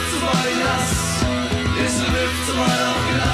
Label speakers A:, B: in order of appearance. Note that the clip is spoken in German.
A: Lüfte mal nass, ist die Lüfte mal auch nass.